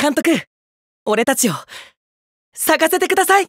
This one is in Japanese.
監督俺たちを咲かせてください。